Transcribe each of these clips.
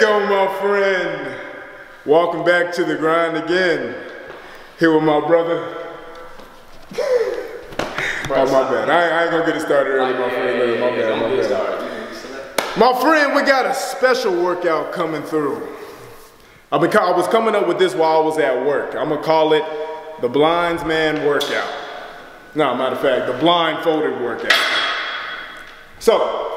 you go, my friend. Welcome back to the grind again. Here with my brother. oh, my bad. I, I ain't gonna get it started early, my friend. My bad, my bad. My friend, we got a special workout coming through. I've been, I was coming up with this while I was at work. I'm gonna call it the Blinds Man Workout. No, matter of fact, the blindfolded workout. So,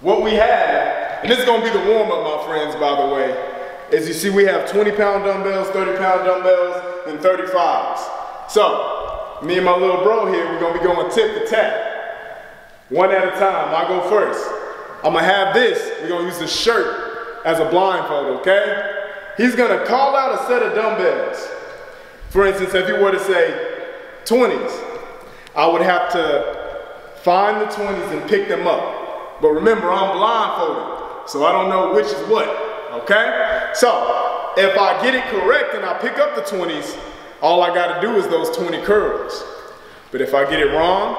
what we have, and this is gonna be the warm up, my friends, by the way, As you see we have 20 pound dumbbells, 30 pound dumbbells, and 35s. So, me and my little bro here, we're gonna be going tip to tap. One at a time, I go first. I'm gonna have this, we're gonna use the shirt as a blindfold, okay? He's gonna call out a set of dumbbells. For instance, if you were to say 20s, I would have to find the 20s and pick them up. But remember, I'm blindfolded, so I don't know which is what, okay? So, if I get it correct and I pick up the 20s, all I gotta do is those 20 curls. But if I get it wrong,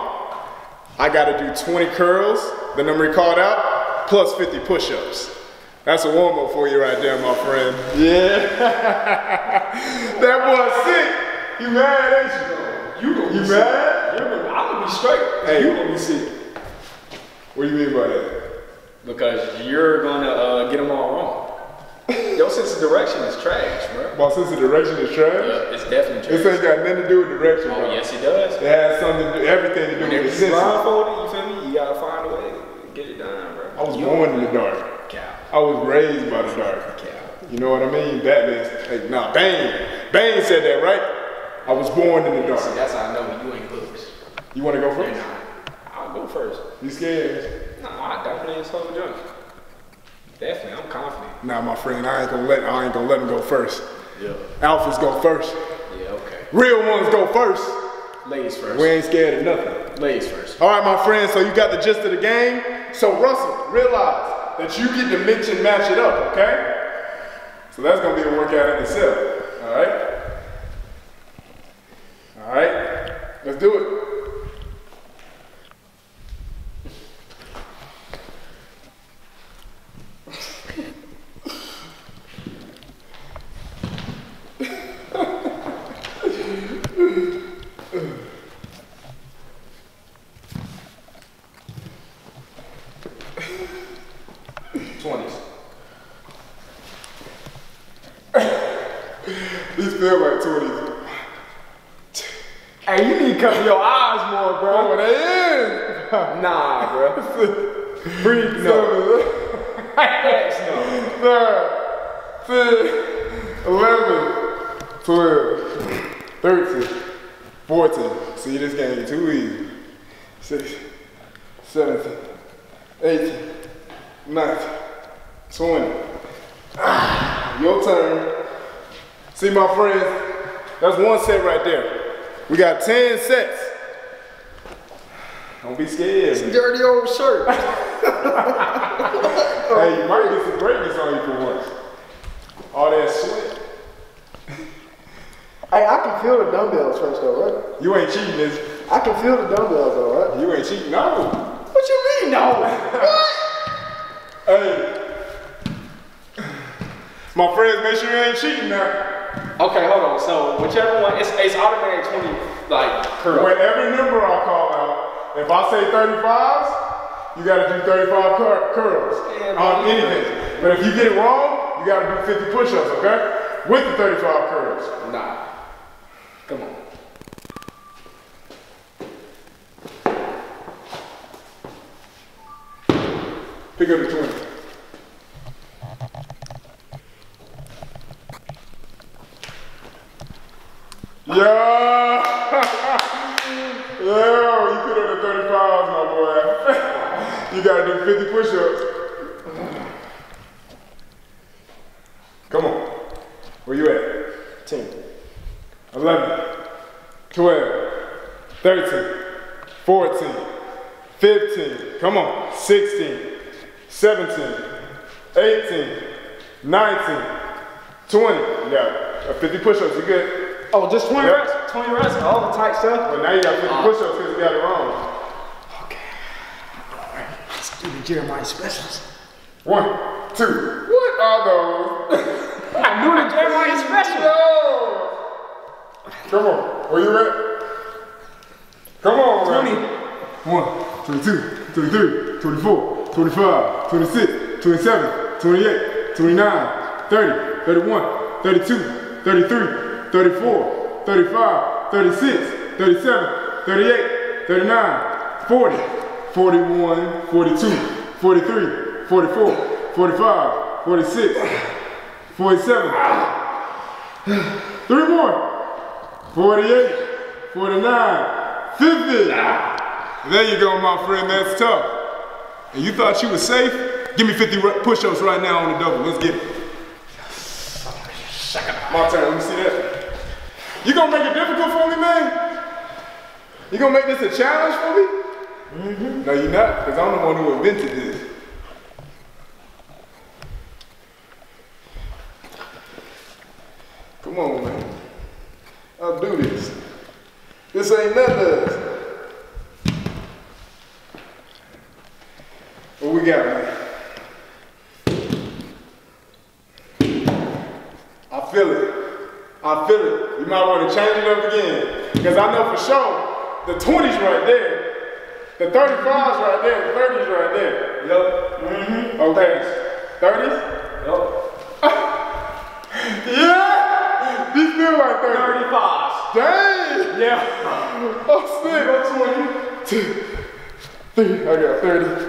I gotta do 20 curls, the number you called out, plus 50 push-ups. That's a warm up for you right there, my friend. Yeah. that boy sick. You mad, ain't you? You gonna You be mad? sick. You're gonna, I'm gonna be straight. Hey. You gonna be sick. What do you mean by that? Because you're gonna uh, get them all wrong. Your sense of direction is trash, bro. My sense of direction is trash. Yeah, it's definitely trash. This ain't got nothing to do with direction, Oh, bro. yes, it does. It has something to do, everything to do Whenever with sense. blindfolded, you feel me? You gotta find a way to get it done, bro. I was You born in the dark. Cow. I was raised by the dark. Cow. You know what I mean? Batman, hey, nah, Bane. Bane said that, right? I was born in the dark. See, that's how I know you ain't looks. You wanna go first? I'll go first. You scared? Nah, I definitely is whole junk. Definitely, I'm confident. Nah, my friend, I ain't gonna let I ain't gonna let him go first. Yeah. Alphas go first. Yeah, okay. Real ones go first. Ladies first. We ain't scared of nothing. Ladies first. All right, my friend, so you got the gist of the game. So Russell, realize that you get to mix and match it up, okay? So that's gonna be a workout in itself, all right? All right, let's do it. Twenties. These feel like 20s. Hey, you need to cover your eyes more, Oh, bro. they is. Nah, bro. Breathe, no. Heck no. Nine, 10, 11, 12, 13, 14. See, this game is too easy. 6, 17, 18, 19, 20. Ah, your turn. See, my friends, that's one set right there. We got 10 sets. Don't be scared. It's a dirty old shirt. Hey, you might get some greatness on you for once. All that sweat. Hey, I can feel the dumbbells first though, right? You ain't cheating, is? I can feel the dumbbells though, right? You ain't cheating, no. What you mean, no? what? Hey. My friends, make sure you ain't cheating now. Okay, hold on. So whichever one, it's, it's automatic twenty like curl. When every number I call out, if I say 35s, you gotta do 35 cur- curls Yeah, on man. anything. But if you get it wrong, you gotta do 50 push-ups, okay? With the 35 curls. Nah. Come on. Pick up the 20. Yeah! yeah, you put on the 35s, my boy. you gotta do 50 push-ups. Come on. Where you at? 10, 11, 12, 13, 14, 15, come on, 16, 17, 18, 19, 20. You got uh, 50 push-ups, you good? Oh, just 20 Yep. reps? 20 reps? Oh, all the tight stuff? But now you got 50 uh-huh. push-ups because you got it wrong. Okay. All right, let's do the Jeremiah specials. One, two, what? are those. I knew the White special. Yo! Come on, where you at? Come on, 20. man. 1, 22, 23, 24, 25, 26, 27, 28, 29, 30, 31, 32, 33, 34, 35, 36, 37, 38, 39, 40, 41, 42, 43, 44, 45, 46, 47. Three more. 48, 49, 50. There you go, my friend. That's tough. And you thought you were safe? Give me 50 push-ups right now on the double. Let's get it. My turn. Let me see that. You gonna make it difficult for me, man? You gonna make this a challenge for me? Mm-hmm. No, you're not, because I'm the one who invented this. Come on, man. I'll do this. This ain't nothing to us. What we got, man? I feel it. I feel it. You might want to change it up again. Because I know for sure the 20s right there. The 35s right there. The 30s right there. Yep. Mm-hmm. Okay. 30s? Yep. Yeah! These feel like 30. 35. Dang! Yeah. Oh, snap. Go 20. Two, three. I got 30.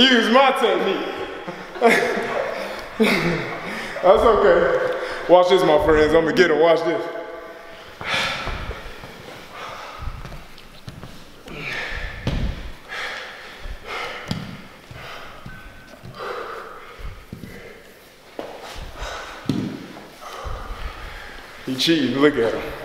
Use my technique. That's okay. Watch this, my friends. I'm gonna get it. Watch this. He cheating. Look at him.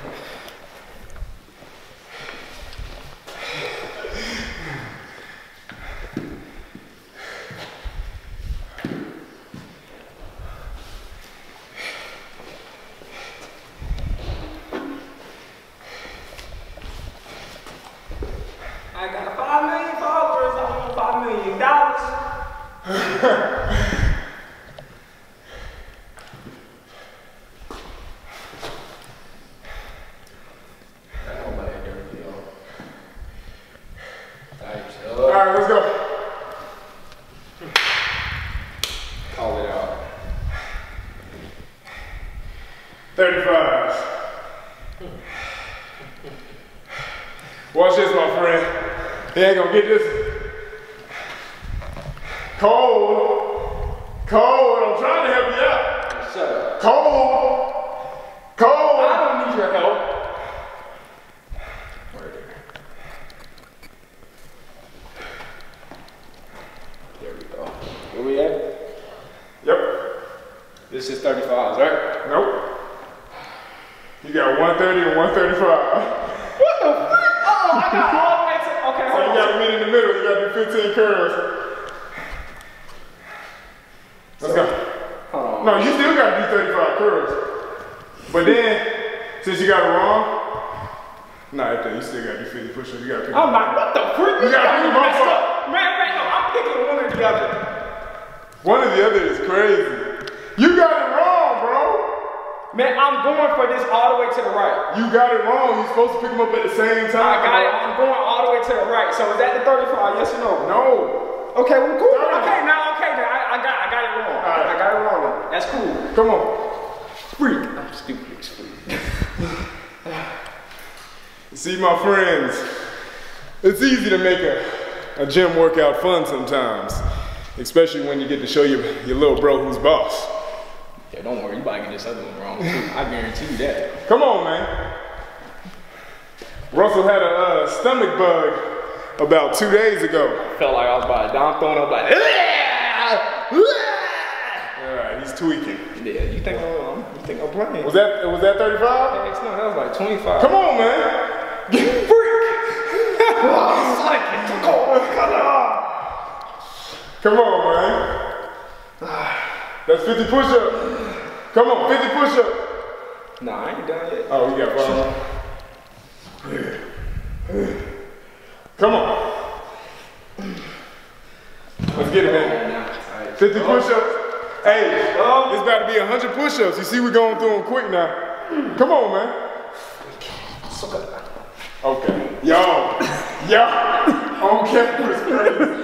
I got five million followers. I want five million dollars. All right, let's go. Call it out. 35. Watch this, my friend. He ain't gonna get this. Cold. Cold. I'm trying to help you out. Shut up. Cold. Cold. I don't need your help. There we go. Where we at? Yep. This is 35s, right? Nope. You got 130 and 135. I got all the way to. Okay, So hold you on. gotta meet in the middle. You gotta do 15 curls. Let's go. Hold on. No, you still gotta do 35 curls. But then, since you got it wrong, nah, I think you still gotta do 50 push-ups. You gotta pick I'm like, what the frick? You gotta pick them messed up. up. Man, man, no, I'm picking one or the other. One or the other is crazy. You got it wrong, bro. Man, I'm going for this all the way to the right. You got it wrong. You're supposed to pick them up at the same time. I got it. I'm going all the way to the right. So is that the 35? Yes or no? No. Okay, well, cool. 30. Okay, now, okay, then I, I got, I got it wrong. I got it wrong. That's cool. Come on. Freak. I'm stupid freak. See, my friends, it's easy to make a, a gym workout fun sometimes, especially when you get to show your, your little bro who's boss. Yeah, don't worry. You about to get this other one wrong too. I guarantee you that. Come on, man. Russell had a uh, stomach bug about two days ago. Felt like I was about to die. I'm throwing up like, All right, he's tweaking. yeah. You think I'm, you think I'm playing? Was that was that 35? Thanks, no, that was like 25. Come on, man. Freak! Come on, man. That's 50 push-ups. Come on, 50 push-ups. Nah, I ain't done yet. Oh, you got five. Come on. Let's get it, man. 50 push-ups. Hey, it's about to be 100 push-ups. You see we're going through them quick now. Come on, man. Okay. Yo. Yo. On camera is crazy.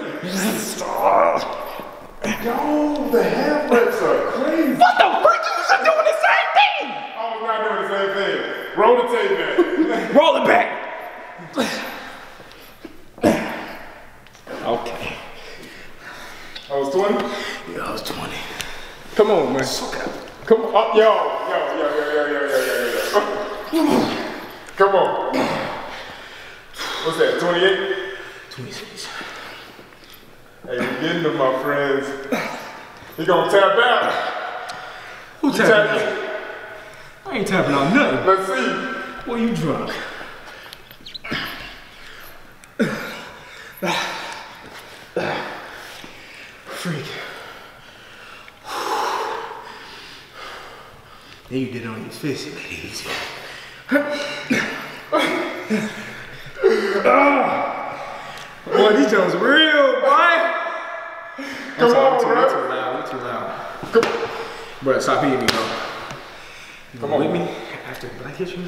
Yo, the half reps are crazy. What the freak? You was doing the same thing. I was not doing the same thing. Roll the tape back. Roll it back. Okay. I was 20. Yeah, I was 20. Come on, man. Come on. Oh, yo, yo, yo, yo, yo, yo, yo, yo, yo. Come on. What's that, 28? 26. Hey, we getting them, my friends. He gonna tap out. Who You tap out. I ain't tapping on nothing. Let's see. Well, you drunk. physically easy. oh, boy, these jumps real, boy. Come on, bro. We're too loud. We're too loud. Come on. Bro, stop hitting me, bro. You Come on. with me after black history?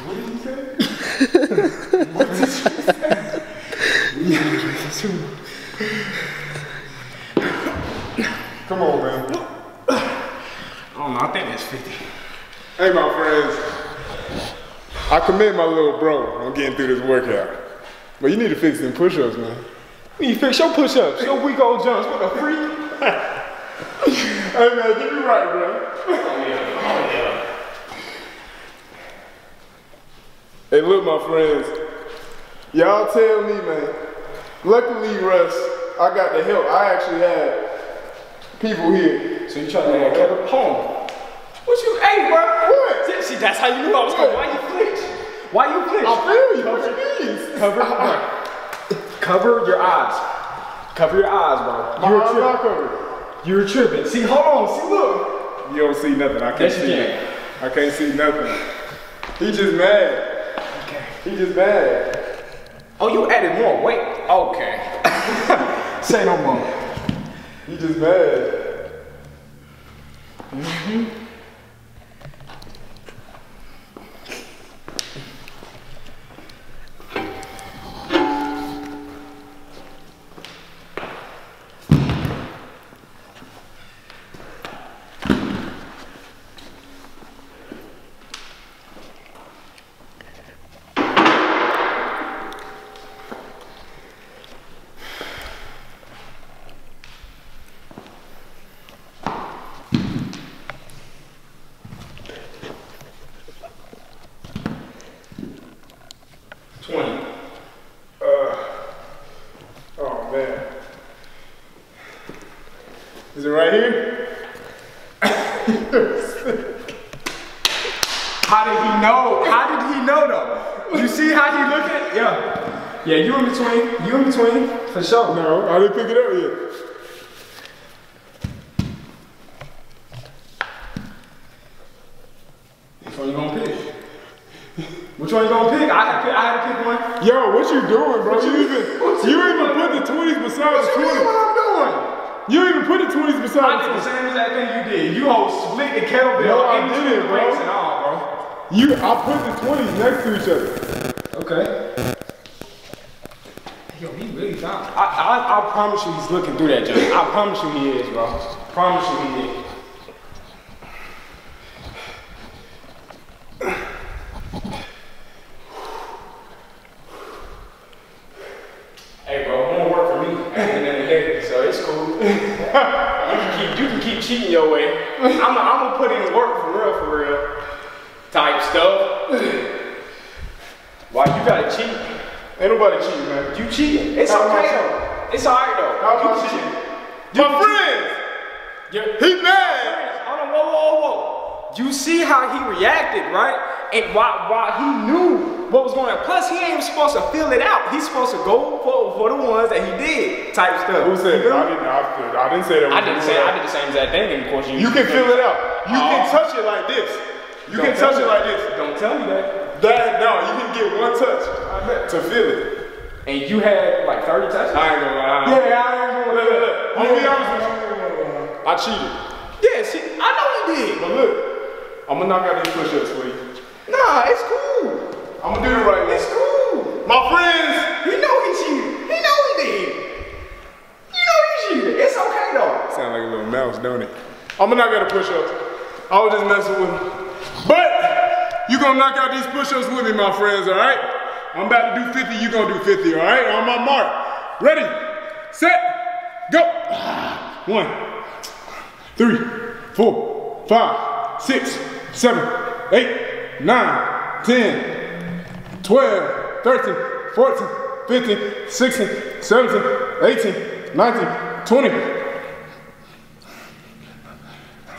what did you say? what did you say? Come on, bro. Hey, my friends. I commend my little bro on getting through this workout. But you need to fix them push-ups, man. You need to fix your push-ups, your weak old jumps, what the freak? Hey, man, get me right, bro. Hey, look, my friends. Y'all tell me, man. Luckily, Russ, I got the help. I actually had people here. So you trying to get a home? What you, hey, bro? What? See, that's how you knew I was going. Why you flinch? Why you flinch? I feel you. What you mean? Cover, bro. Cover your eyes. Cover your eyes, bro. My You're eyes not tripping. covered. You're tripping. See, hold on. See, look. You don't see nothing. I can't Yes, you see can. it. I can't see nothing. He just mad. Okay. He just mad. Oh, you added more weight. Okay. Say no more. He just mad. Twenty. Uh, oh man. Is it right here? How did he know? How did he know though? You see how he looking? Yeah. Yeah, you in between. You in between for sure. No, I didn't pick it up yet. Which one you gonna pick? Which one you gonna pick? I had to pick, I had to pick one. Yo, what you doing, bro? You even you even put the twenties beside the What you mean twenties. what I'm doing? You even put the twenties beside I the did the twenties. same exact thing you did. You hold split the kettlebell No, I in between didn't, the bro. and all, bro. You, I put the twenties next to each other. Okay. Yo, he really found. I, I, I promise you, he's looking through that junk. I promise you, he is, bro. Promise you, he is. Hey, bro, it won't work for me. I in the head, so it's cool. you can keep, you can keep cheating your way. I'm, I'm gonna put in work for real, for real. Type stuff. Why you gotta cheat? Ain't nobody cheating, man. You cheating. It's How okay though. It's alright though. How you I can cheating? cheat. My friends, Yeah. he mad. Hold on, whoa, whoa, whoa. You see how he reacted, right? And while, while he knew what was going on, plus he ain't even supposed to fill it out. He's supposed to go for, for the ones that he did, type stuff. Who said You that? I didn't. I, I didn't say that. I didn't say I did the same exact thing, and of course you. You can fill it out. You can Oh. touch it like this. You Don't can touch me. it like this. Don't tell me that. That no, you can get one touch to feel it. And you had like 30 touches. I ain't gonna lie. yeah, I ain't gonna look, look. I'm gonna be honest with you. I cheated. Yeah, see, I know you did. But look, I'm gonna knock out these push-ups for you. Nah, it's cool. I'm gonna do the right It's cool. My friends, He know he cheated. He know he did. You know he cheated. It's okay though. sound like a little mouse, don't it? I'm gonna knock out the push-ups. I was just messing with him. But you gonna knock out these push-ups with me, my friends, all right? I'm about to do 50, you gonna do 50, all right? On my mark. Ready, set, go. Ah, one, three, four, five, six, seven, eight, nine, 10, 12, 13, 14, 15, 16, 17, 18, 19, 20,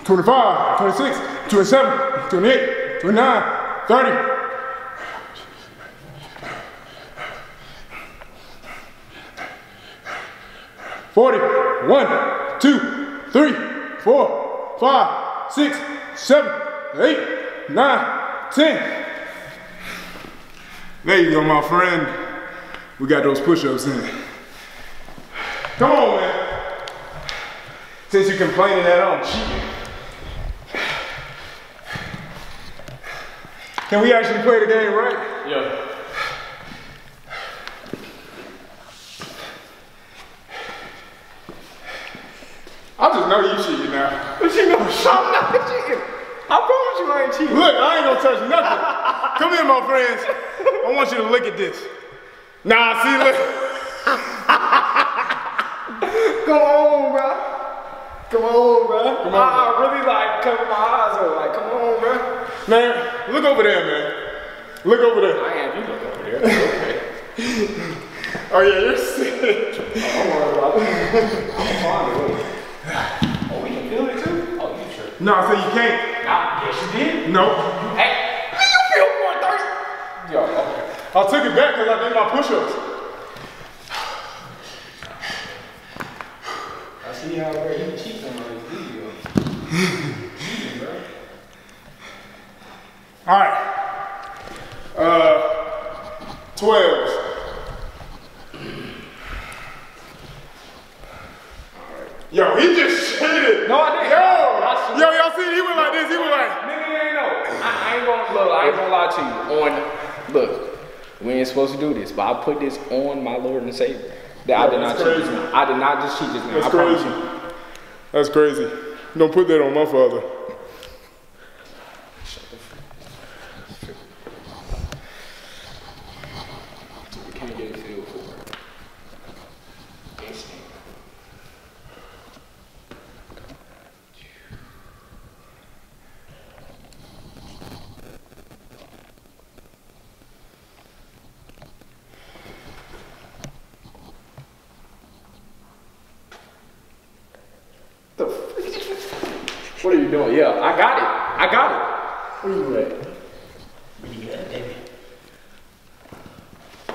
25, 26, 27, 28, 29, 30. Forty, one, two, three, four, five, six, seven, eight, nine, ten. There you go, my friend. We got those push-ups in. Come on, man. Since you're complaining that I'm cheating. Can we actually play the game right? Yeah. I just know you cheating now. But you know, I'm not cheating. I promise you I ain't cheating. Look, I ain't gonna touch nothing. Come here, my friends. I want you to look at this. Nah, see, look. Come on, bro. Come on, bro. Come on, I, I really like cover my eyes up. Like, come on, bro. Man, look over there, man. Look over there. I have you look over there. Okay. Oh yeah, you're sick. Oh, Don't worry about it. I'm fine. Oh, we can feel it too? Oh, you sure? No, so you can't. Nah, yes, you did. No. Hey, you feel more thirsty. Yo, okay. I took it back because I did my push-ups. I see how bro, you cheating on this video. Cheating, bro. All right. Uh, 12. Yo, he just cheated. No, I didn't. Yo, yo, y'all see? He went like this. He went like. Nigga, ain't know. I, I ain't gonna look. I ain't gonna lie to you. On look, we ain't supposed to do this, but I put this on my Lord and Savior. That I did not that's cheat. crazy. Just. I did not just cheat just now. That's I crazy. you. That's crazy. Don't put that on my father. you doing? Yeah, I got it. I got it. Where you at?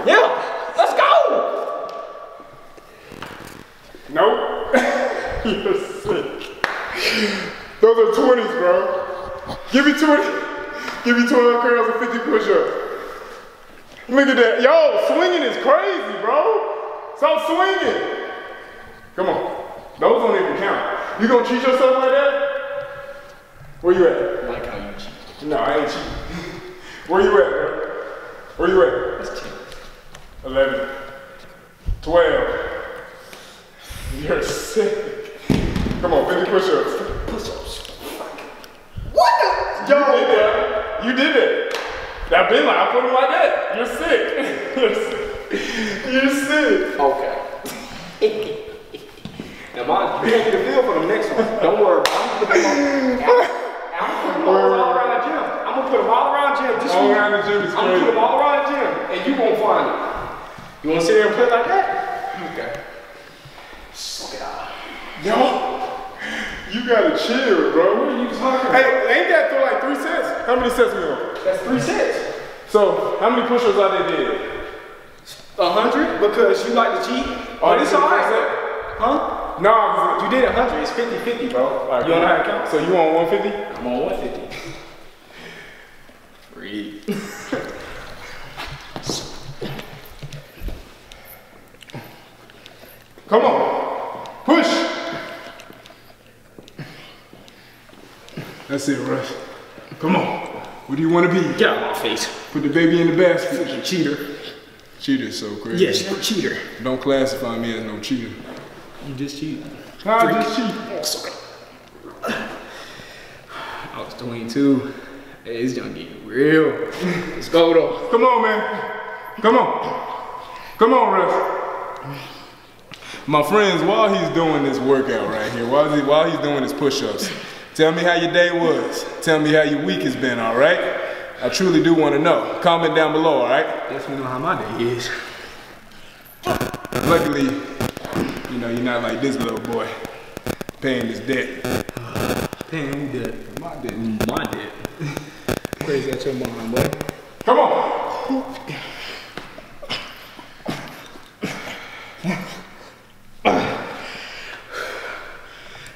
Yeah, let's go. Nope. You're sick. Those are 20s, bro. Give me 20. Give me 12 curls and 50 push-ups. Look at that. Yo, swinging is crazy, bro. Stop swinging. Come on. Those don't even count. You gonna cheat yourself where you at? I like how you cheat. No, I ain't cheating. Where you at, bro? Where you at? That's 10. 11, 12. You're sick. Come on, 50 push-ups. Push-ups. What the? Yo, you did that. You did it. That been like, I put him like that. You're sick. You're sick. You're sick. Okay. now, mind you, you don't get a feel for the next one. Don't worry. I'm gonna put them all, I'm gonna put them all around the gym. I'm gonna put them all around the gym. Just All you- around the gym is I'm gonna crazy. put them all around the gym, and you won't find it. You wanna sit there and play like that? Okay. Suck it out. Yo, you gotta chill, bro. What are you talking Hey, ain't that for like three sets? How many sets we on? That's three sets. So, how many push-ups I they did? A hundred because you like to cheat. Oh, but this it's is alright. Huh? No, cause You did a hundred. It's 50-50, bro. Alright, you don't know how to count? So you on 150? I'm on 150. Free. Come on. Push. That's it, Rush. Come on. What do you want to be? Get out of my face. Put the baby in the basket. You cheater. Cheater is so crazy. Yes, you're a cheater. Don't classify me as no cheater. You just cheated. I just cheat. Oh, sorry. I was 22. Hey, it's gonna get real. Let's go though. Come on, man. Come on. Come on, Rush. My friends, while he's doing this workout right here, while, he, while he's doing his push-ups, tell me how your day was. Tell me how your week has been, all right? I truly do want to know. Comment down below, all right? Definitely know how my day is. Luckily, you know, you're not like this little boy paying his debt. Damn, who debt? My debt. My dead. Crazy at your mom, boy. Come on.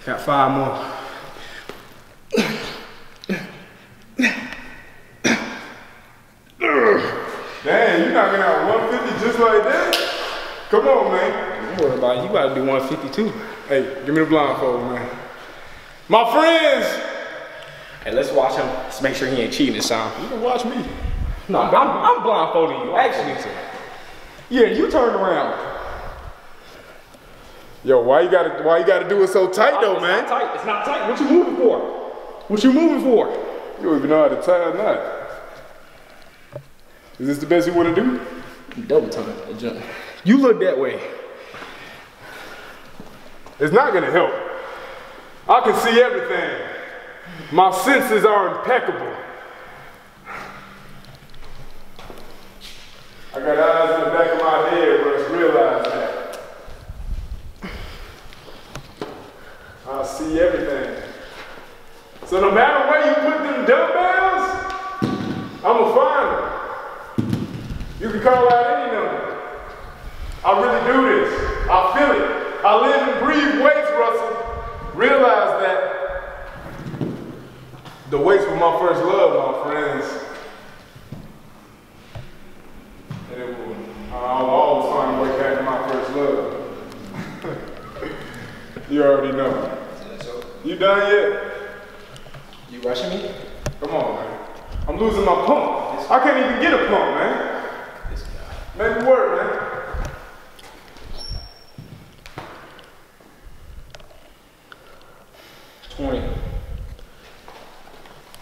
Got five more. Dang, you knocking out 150 just like that? Come on, man. Don't worry about it. You gotta do 152. Hey, give me the blindfold, man. My friends, Hey, let's watch him. Let's make sure he ain't cheating this time. you can watch me. No, I'm, I'm blindfolding you, actually. Yeah, you turn around. Yo, why you gotta why you gotta do it so tight though, it's man? not tight. It's not tight. What you moving for? What you moving for? You don't even know how to tie a knot. Is this the best you wanna do? Double time. jump. You look that way. It's not gonna help. I can see everything. My senses are impeccable. I got eyes in the back of my head, Russ. Realize that. I see everything. So no matter where you put them dumbbells, I'ma find them. You can call out any number. I really do this. I feel it. I live and breathe weights, Russell. Realize that the weights were my first love, my friends. And it will, I'll always find a way back to my first love. you already know. You done yet? You rushing me? Come on, man. I'm losing my pump. I can't even get a pump, man. This guy. Make it work, man. Twenty.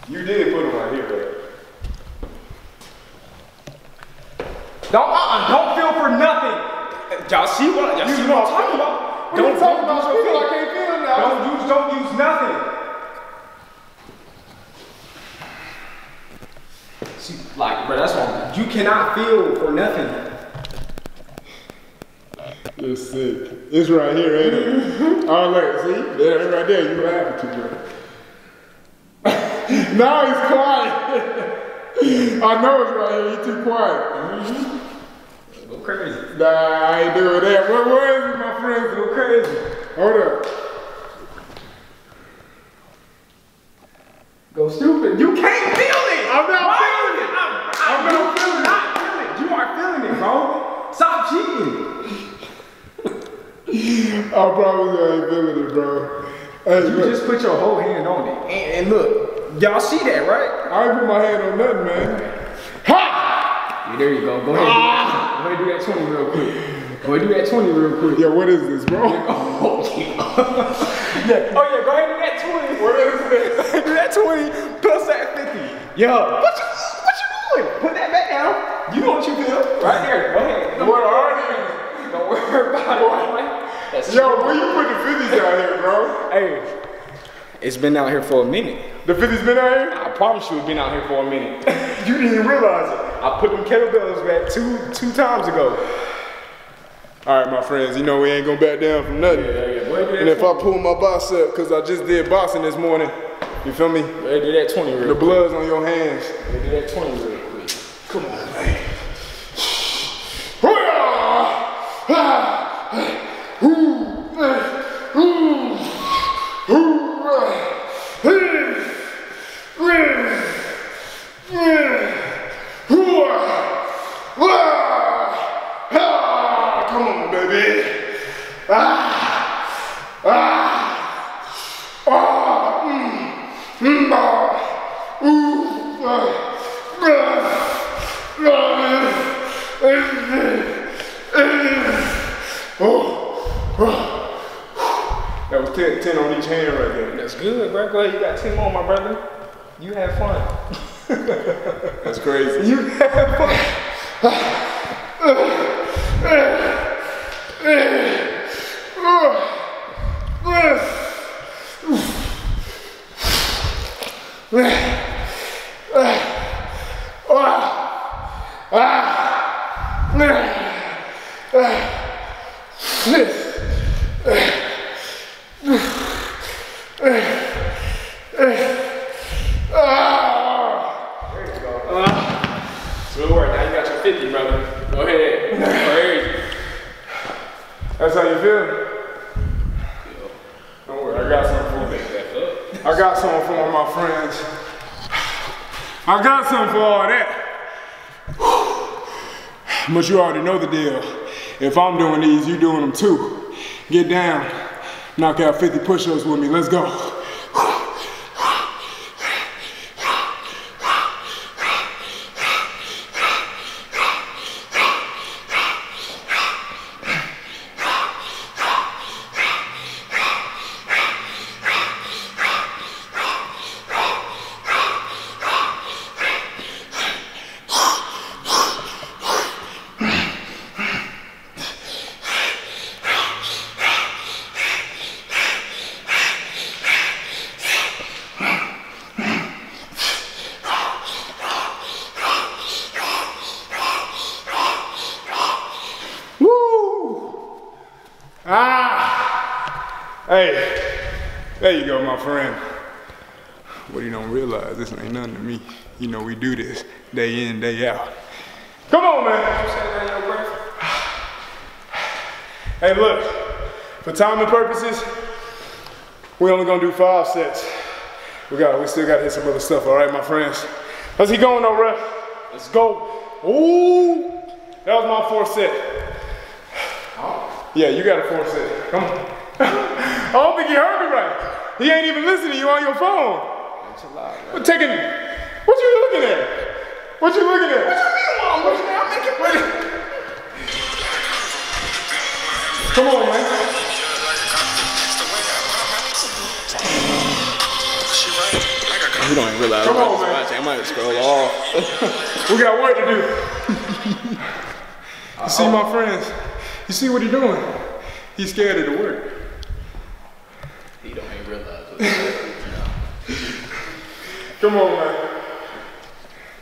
You did put them right here, though. Don't uh-uh, don't feel for nothing. Y'all see what y'all see what I'm talking about? What you talking about? use your feel. I can't feel now. Don't use don't use nothing. See, like, bro, that's wrong. You cannot feel It's right here, ain't it? All right, see? There, right there, you laughing too bro? now he's quiet. I know it's right here, he's too quiet. Mm-hmm. Go crazy. Nah, I ain't doing that. Where, where is it, my friends? Go crazy. Hold up. Go stupid. You can't feel it! I'm not Why? feeling it! I'm, I'm, I'm not feeling it. Not feeling it. You are feeling it, bro. Stop cheating. I promise I ain't feeling it, bro. Hey, You look, just put your whole hand on it. And, and look, y'all see that, right? I ain't put my hand on nothing, man. Ha! Yeah, there you go. Go ahead. Ah! Do that. Go ahead, do that 20 real quick. Go ahead, do that 20 real quick. Yo, what is this, bro? Oh, yeah. yeah. Oh, yeah, go ahead and do that 20. What is this? do that 20 plus that 50. Yo. What you, what you doing? Put that back down. You know what you feel. Right there. Go ahead. What are these? Don't worry about it. Boy. That's Yo, where you put the 50s out here, bro? Hey. It's been out here for a minute. The 50s been out here? I promise you it's been out here for a minute. You didn't even realize it. I put them kettlebells back two two times ago. All right, my friends, you know we ain't gonna back down from nothing. Yeah, yeah. Go ahead, And if I pull my bicep, cause I just did boxing this morning, you feel me? Go ahead, do that 20 real The quick. blood's on your hands. Go ahead, do that 20 real quick. Come on, man. Come on, baby. Ah, ah, ah, mm, mm, ah, ooh, ah, ah. That was 10, 10 on each hand right there. That's good, bro. Go ahead, you got 10 more, my brother. You have fun. That's crazy. You have fun. Good work. Now you got your 50, brother. Go ahead. Go ahead. That's how? Don't worry, I got something for. I got something for my friends. I got something for all that. But you already know the deal. If I'm doing these, you doing them too. Get down, knock out 50 push-ups with me. Let's go. Woo! Ah! Hey, there you go, my friend. What you don't realize, this ain't nothing to me. You know, we do this day in, day out. Come on, man. Hey, look, for timing purposes, we're only gonna do five sets. We got, we still gotta hit some other stuff, all right, my friends? Let's going though, ref. Let's go. Ooh, that was my fourth set. Yeah, you got a fourth set. Come on. I don't think you heard me right. He ain't even listening. You on your phone. That's a lot, bro. What taking? What you looking at? What you looking at? What you mean? I'm looking at? I'm making Come on, man. You don't even realize Come what on, I'm man. I might scroll off. We got work to do. you see my friends? You see what he doing? He's scared of the work. You don't even realize what I'm Come on, man.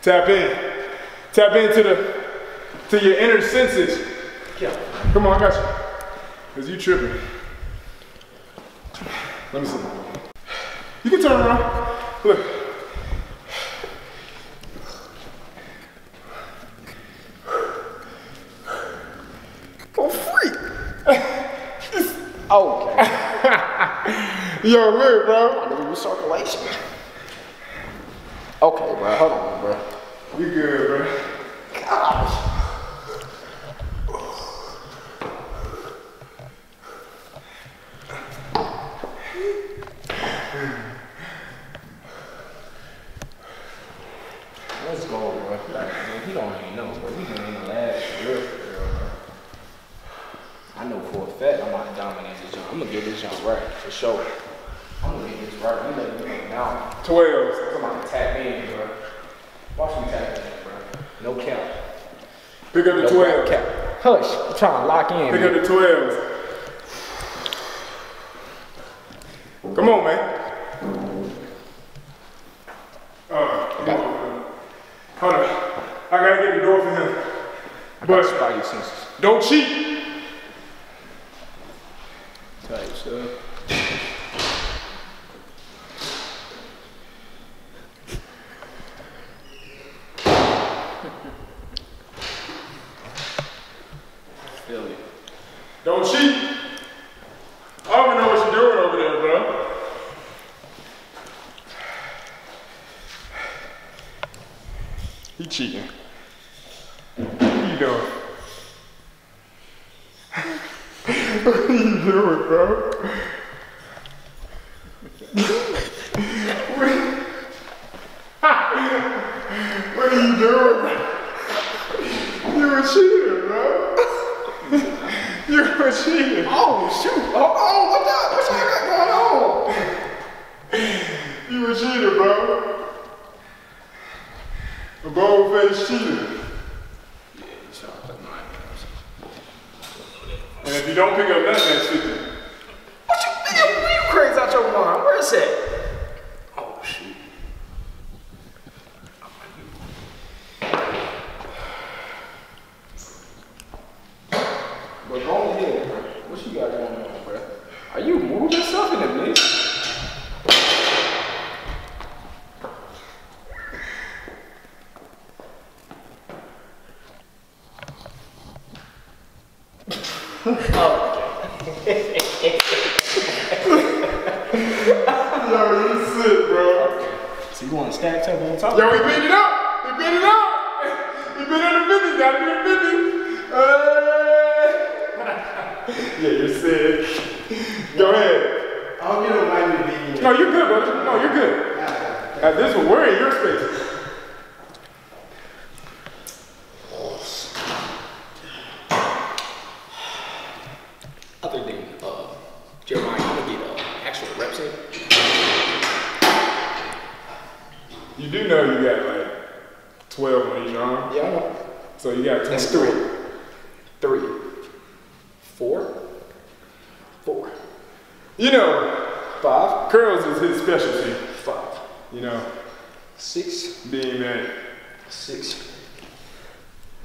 Tap in. Tap into the to your inner senses. Yeah. Come on, I got you. Cause you tripping. Let me see. You can turn around. Look. Oh, freak. Oh, Yo, look, bro. okay. circulation. Okay, bro. Hold on, bro. You good, bro? Gosh. Let's go, bro. Like, man, he don't even know, bro. We been in the last real, for real, bro. I know for a fact I'm about to dominate this jump. I'm gonna get this jump for. I'm gonna get this right. I'm letting you know now. 12. Come on, tap in, bro. Watch me tap in, bro. No cap. Pick up the No 12. cap. Hush. I'm trying to lock in. Pick man. up the 12s. Come on, man. Uh, come on. Hold on. I gotta get the door for him. But your senses. don't cheat. Five. curls is his specialty. Five. You know, Six. being that, Six.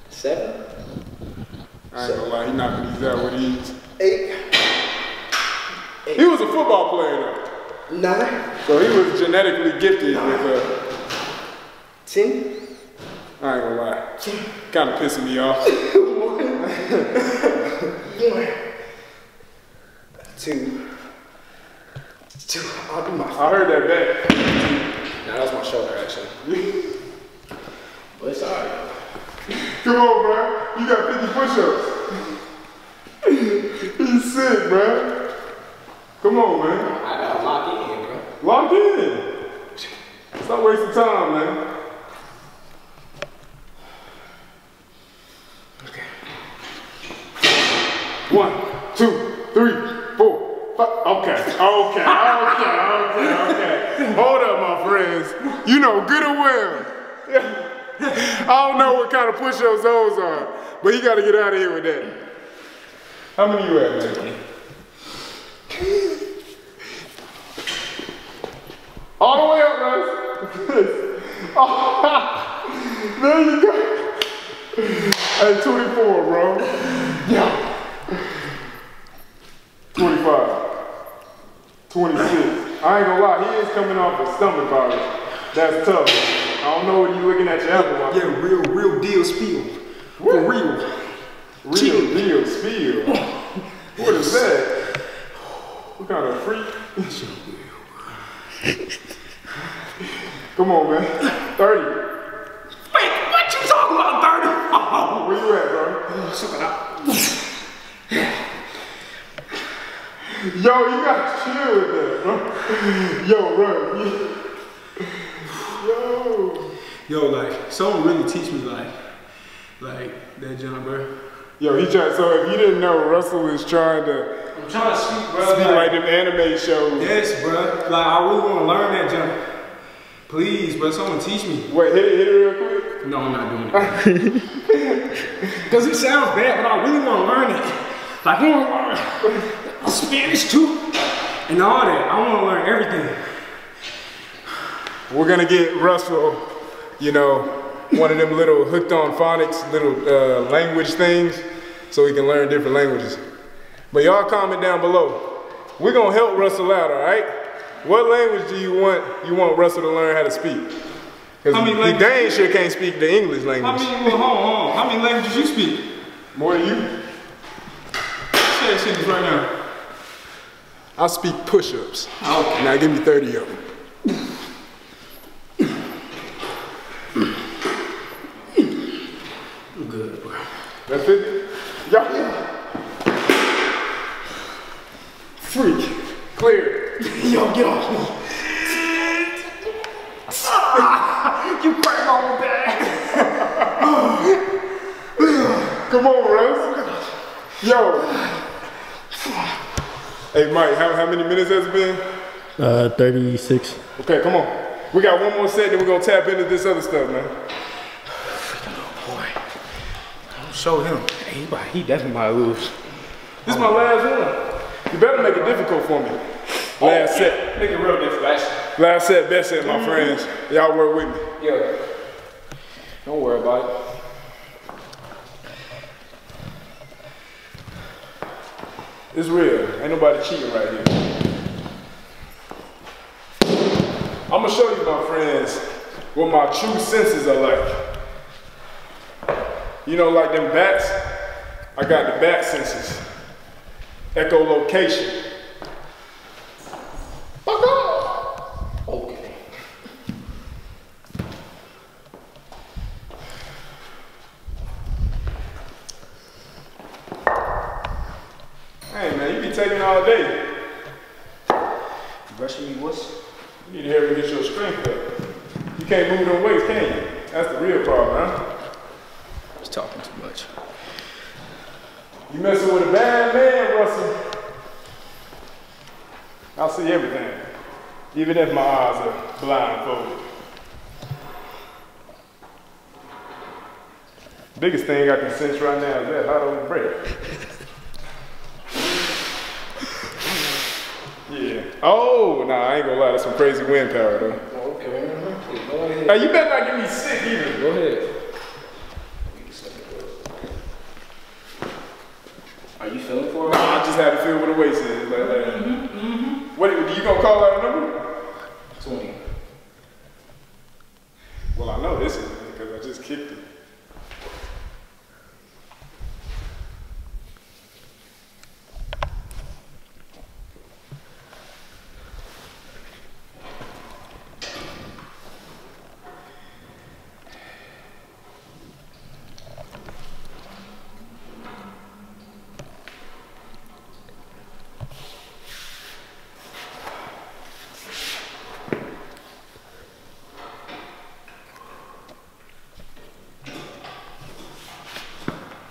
Seven. I ain't gonna lie, he knocking these out with ease. Eight. He was a football player though. Nine. So he was genetically gifted with uh, Ten. I ain't gonna lie. Kinda pissing me off. One. Two. Two. I'll my. I heard that back. Nah, that was my shoulder actually. but it's alright. Come on, bro. You got 50 push-ups. He's sick, bro. Come on, man. I gotta lock in, bro. Lock in. Stop wasting time, man. Okay. One, two, three, four, five. Okay, okay, okay, okay, okay. Hold up, my friends. You know good and well. I don't know what kind of push-ups those are, but you gotta get out of here with that. How many you at, man? All the way up, Russ. oh, there you go. Hey, 24, bro. Yeah. 25. 26. I ain't gonna lie, he is coming off a stomach virus. That's tough. I don't know what you looking at your elbow. my Yeah, real, real deal spiel. For real. Real deal spiel. what is that? What kind of freak? Come on, man. 30. Wait, what you talking about, 30? Oh, Where you at, bro? suck it up. Yo, you gotta chill with that, bro. Yo, bro. Yo. Yo, like, someone really teach me, like, like that jump, bro. Yo, he trying. So if you didn't know, Russell is trying to I'm trying to speak, bro. speak like them anime shows. yes, bro. Like, I really want to learn that jump. Please, bro, someone teach me. Wait, hit it, hit it real quick. No, I'm not doing it. Because it sounds bad, but I really want to learn it. Like, I want to learn Spanish too, and all that. I want to learn everything. We're gonna get Russell, you know, one of them little hooked on phonics, little uh, language things, so he can learn different languages. But y'all comment down below. We're gonna help Russell out, all right? What language do you want you want Russell to learn how to speak? Because he dang sure can't speak the English language. many, well, hold on, hold on. How many languages you speak? More than you? Say shit right now. I speak push-ups. Okay. Now give me 30 of them. I'm good, bro. That's 50? Yeah. Freak. Clear. Yo, get off me. you crack my back. Come on, Russ. Yo. Hey, Mike, how, how many minutes has it been? Uh, 36. Okay, come on. We got one more set, then we're gonna tap into this other stuff, man. Boy, don't Show him. He, might- he definitely might lose. This is my last one. You better make it difficult for me. Last set. Make it real difficult. Last. Last set, best set, my friends. Y'all work with me. Yeah. Don't worry about it. It's real. Ain't nobody cheating right here. I'm gonna show you, my friends, what my true senses are like. You know, like them bats, I got the bat senses. Echolocation. Fuck off! Okay. Hey man, you be taking all day. Brushing me, what's? You need to help me get your strength up. You can't move them weights, can you? That's the real problem, huh? He's talking too much. You messing with a bad man, Russell. I'll see everything, even if my eyes are blindfolded. Biggest thing I can sense right now is that hot old bread. yeah. Oh, nah, I ain't gonna lie, that's some crazy wind power though. Okay. Go ahead. Hey, you better not get me sick either. Go ahead. Are you feeling for it? Nah, I just had to feel what the weights is. Like, like, mm-hmm, mm-hmm. What, Do you gonna call out a number? 20. Well, I know this is because I just kicked it.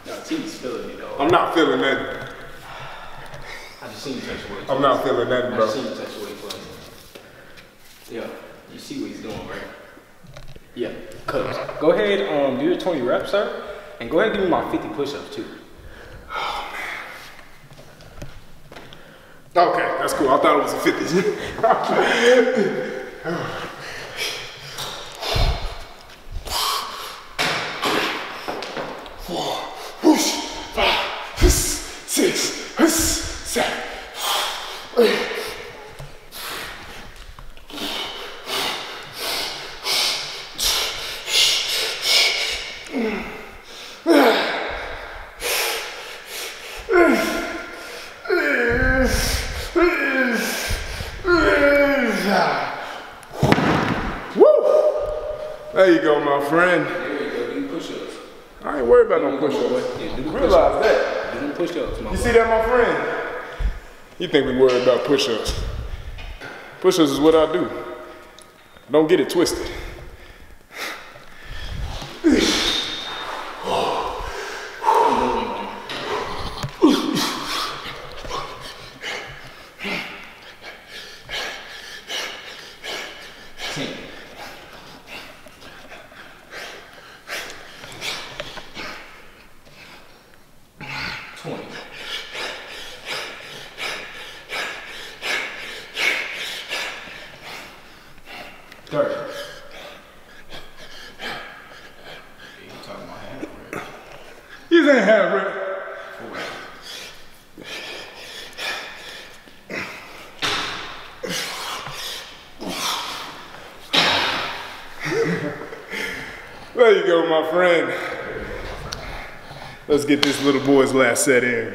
No, T's feeling it though. I'm not feeling that. I just seen you touch weight. I'm not feeling that, I bro. just seen you touch weight, but. Yeah, you see what he's doing, right? Yeah, cuz. Go ahead, um, do your 20 reps, sir. And go ahead and give me my 50 push ups too. Oh man. Okay, that's cool. I thought it was a 50s. Four, whoosh, five, six, seven, eight. Woo! There you go, my friend. There you go. Do push-ups. I ain't worried about no push-ups. Yeah, do the Realize that. Do them push-ups, my You see that, my friend? You think we worried about push-ups? Push-ups is what I do. Don't get it twisted. Ain't have it. There you go, my friend. Let's get this little boy's last set in.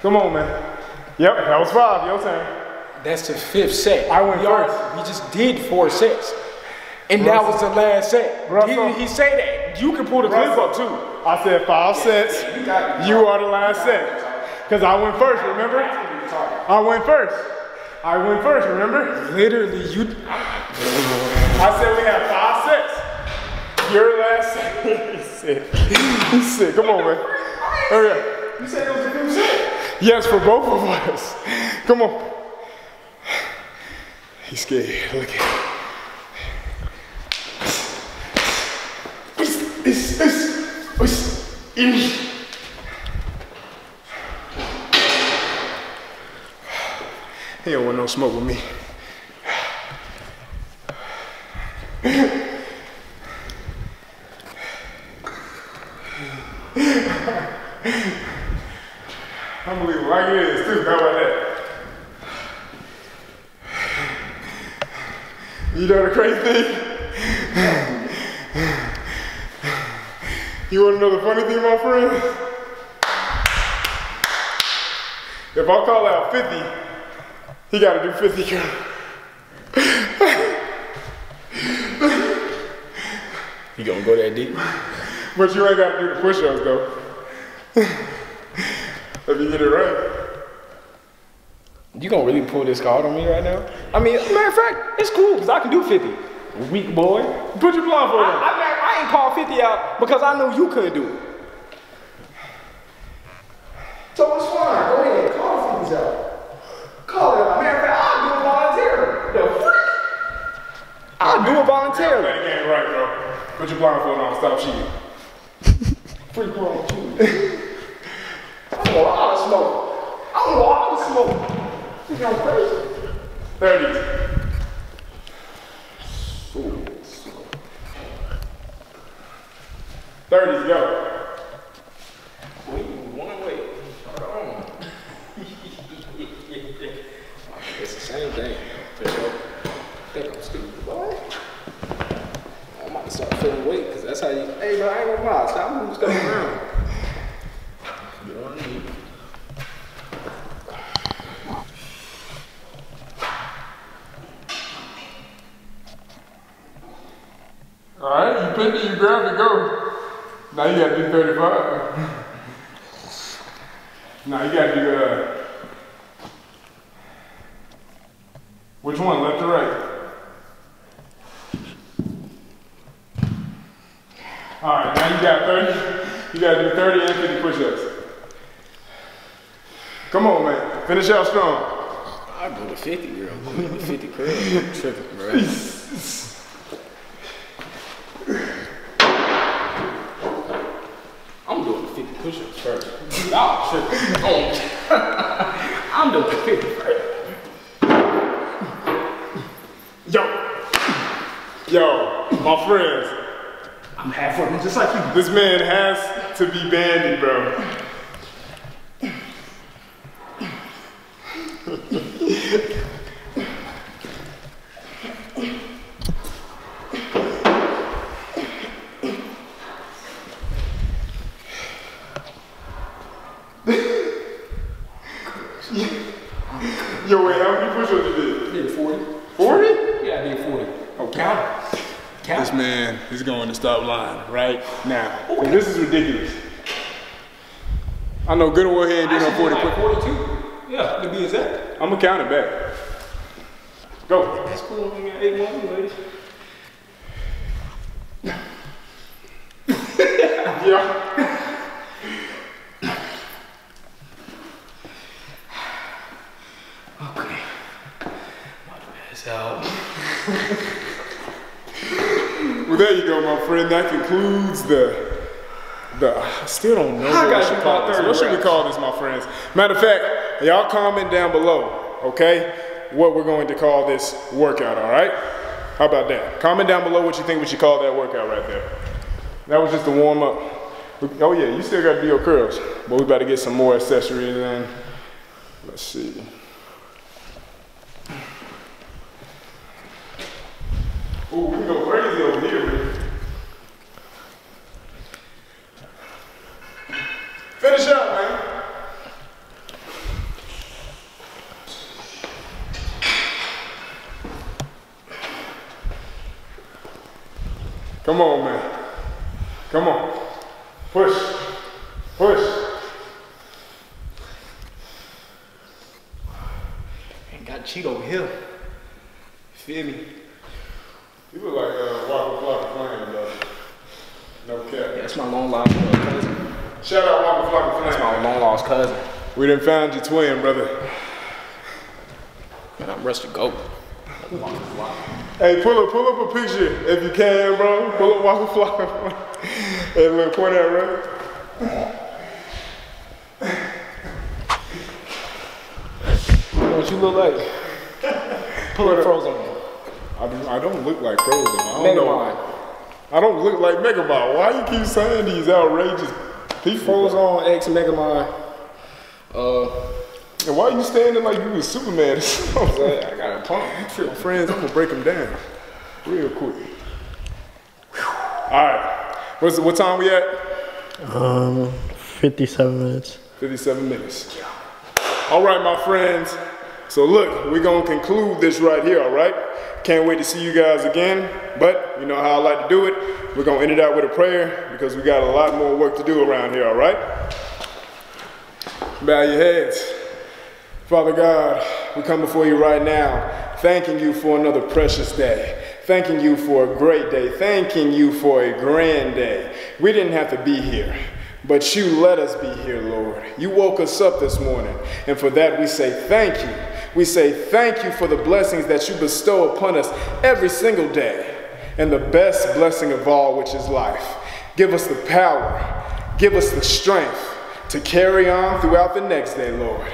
Come on, man. Yep, that was five. Your turn. That's the fifth set. I went first. We just did four sets. And that was the last set. Russell. He, he say that. You can pull the clip up too. I said five sets. You are the last set. Because I went first, remember? I went first. I went first, remember? Literally, you. I said we have five sets. Your last set. he said, he said, come on, man. Hurry up. You said it was a fifth set. Yes, for both of us. Come on. He's scared. Look at him. He don't want no smoke with me. I'm gonna leave like it is too. How about that? You know the crazy thing? You wanna know the funny thing, my friend? If I call out 50, he gotta do 50 count. You gonna go that deep? But you ain't gotta do the push-ups though. if you get it right. You gonna really pull this card on me right now? I mean, matter of fact, it's cool because I can do 50. Weak boy. Put your blindfold on. I, I ain't called 50 out because I knew you couldn't do it. So it's fine. Go ahead. Call the 50s out. Call it out. Matter of fact, I'll do it voluntarily. The freak? I'll do it voluntarily. That game right, bro. Put your blindfold on. Stop cheating. Freak wrong with you. I want all the smoke. I want all the smoke. You know crazy? 30s. Thirties, go. Wait, one way. Hold on. it's the same thing, for sure. I think I'm stupid, boy. I'm about to start feeling weight, because that's how you. Hey, bro, I ain't gonna lie. Stop moving stuff around. You know what I mean? All right, you picked it, you grabbed it, go. Now you gotta do 35. now you gotta do, uh, which one, left or right? All right, now you got 30. You gotta do 30 and 50 push-ups. Come on, man. Finish out strong. I go to 50, girl. Go to 50 curl. I'm tripping, bro. I'm doing 50 push-ups first. Oh. I'm doing 50. Yo. Yo, my friends. I'm half working just like you. This man has to be bandy, bro. Yo, wait, how many push-ups you did? I did 40. 40? Yeah, I did 40. Oh, count it. Count this man is going to stop lying right now. 'Cause This is ridiculous. I know good and well he ain't doing no 40 like quick. 42. Yeah, to be exact. I'm gonna count it back. Go. That's cool. We got eight more ladies. Yeah. Okay. My Pass out. Well, there you go, my friend. That concludes the. The, I still don't know I what we should call this. 30 What should we call this, my friends? Matter of fact, y'all comment down below, okay? What we're going to call this workout, all right? How about that? Comment down below what you think we should call that workout right there. That was just a warm up. Oh yeah, you still got to do your curls, but we about to get some more accessories in. Let's see. Ooh, we go crazy over here, man. Finish up, man. Come on, man. Come on. Push. Push. Ain't got cheat over here. Feel me? You look like uh, Waka Flocka Flame, though. No cap. That's my long lost cousin. Shout out Waka Flocka That's Flame. my long lost cousin. We done found your twin, brother. Man, I'm Rusty Goat. Hey, pull up, pull up a picture if you can, bro. Pull up Waka Flocka. hey, look, point at right. What you look like? Pull up frozen. I, do, I don't look like Frozen. I don't know. Megamind. I don't look like Megabot. Why you keep saying these outrageous people? Frozen X Megamind. Uh, And why are you standing like you was Superman or something? I got a pump. Shit, friends, I'm gonna break them down real quick. All right, what's what time we at? Um, 57 minutes. 57 minutes. All right, my friends. So look, we're gonna conclude this right here. All right. Can't wait to see you guys again. But you know how I like to do it. We're gonna end it out with a prayer because we got a lot more work to do around here. All right. Bow your heads. Father God, we come before you right now, thanking you for another precious day, thanking you for a great day, thanking you for a grand day. We didn't have to be here, but you let us be here, Lord. You woke us up this morning, and for that we say thank you. We say thank you for the blessings that you bestow upon us every single day, and the best blessing of all, which is life. Give us the power, give us the strength to carry on throughout the next day, Lord.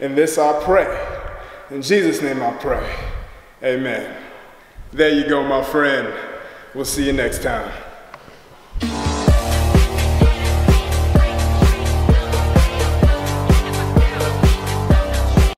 In this I pray. In Jesus' name I pray. Amen. There you go, my friend. We'll see you next time.